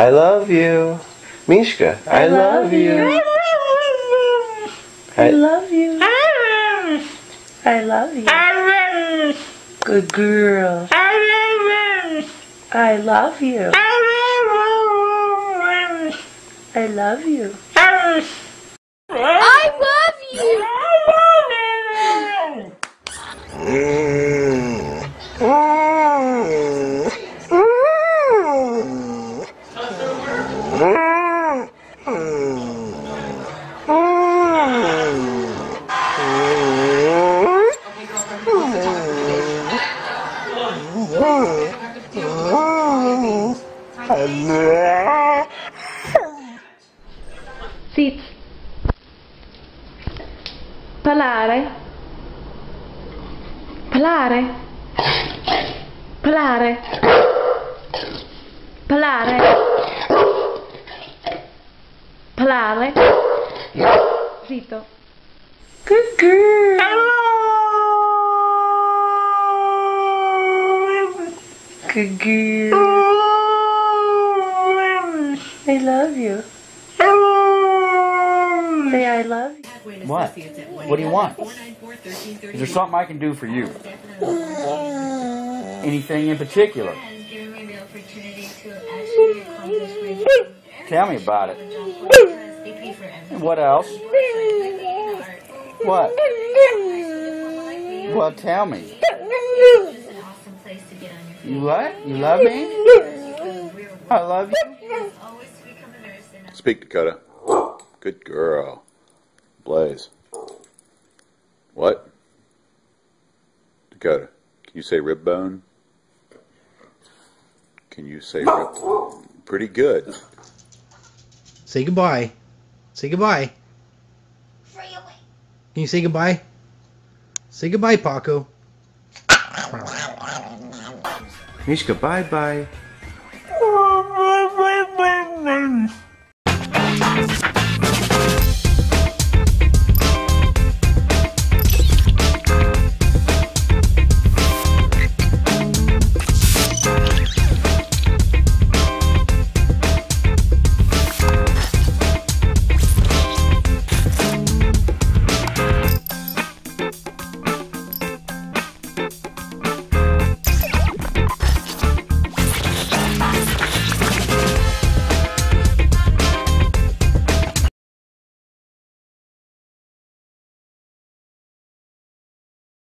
I love you. Mishka, I, love, you. I love you. I love you. Good girl. I love you. I love you. I love you. Sit. Parlare. Parlare. Parlare. Parlare. Parlare. Zitto. Good girl. I love you. Say I love you. What? What do you want? Is there something I can do for you? Anything in particular? Tell me about it. What else? What? Well, tell me. You what? You love me? I love you. Speak, Dakota. Good girl. Blaze. What? Dakota, can you say rib bone? Can you say rib? Pretty good. Say goodbye. Say goodbye. Can you say goodbye? Say goodbye, Paco. Mishka, bye bye.